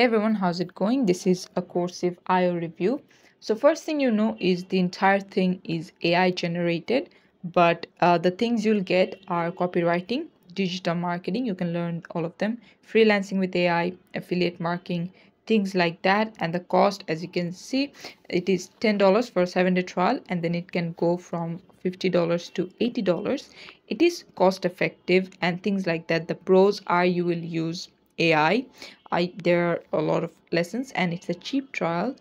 Hey everyone, how's it going? This is a Coursiv IO review. So first thing you know is the entire thing is AI generated, but uh, the things you'll get are copywriting, digital marketing, you can learn all of them, freelancing with AI, affiliate marketing, things like that. And the cost, as you can see, it is $10 for a seven day trial, and then it can go from $50 to $80. It is cost effective and things like that. The pros are you will use AI. I there are a lot of lessons and it's a cheap trial,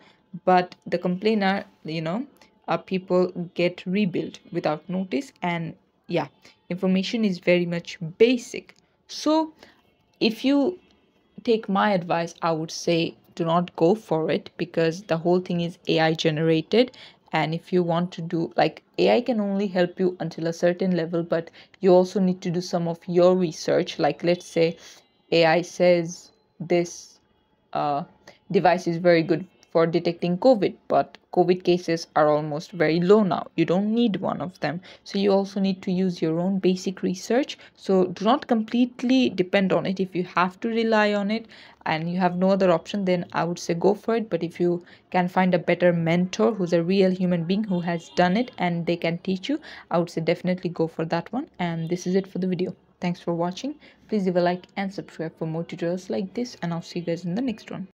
but the complainer, you know, uh, people get rebuilt without notice and yeah, information is very much basic. So if you take my advice, I would say do not go for it because the whole thing is AI generated and if you want to do like ai can only help you until a certain level but you also need to do some of your research like let's say ai says this uh, device is very good for detecting covid but covid cases are almost very low now. You don't need one of them. So you also need to use your own basic research. So do not completely depend on it. If you have to rely on it and you have no other option then i would say go for it. But if you can find a better mentor who's a real human being who has done it and they can teach you i would say definitely go for that one. And this is it for the video. Thanks for watching. Please leave a like and subscribe for more tutorials like this. And i'll see you guys in the next one